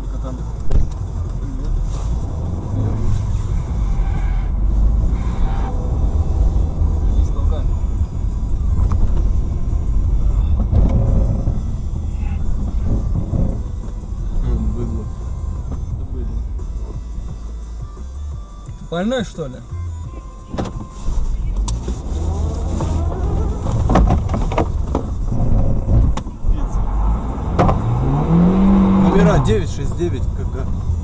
братан, катан. Привет. Было. Больной что ли? Номера 969 КГ.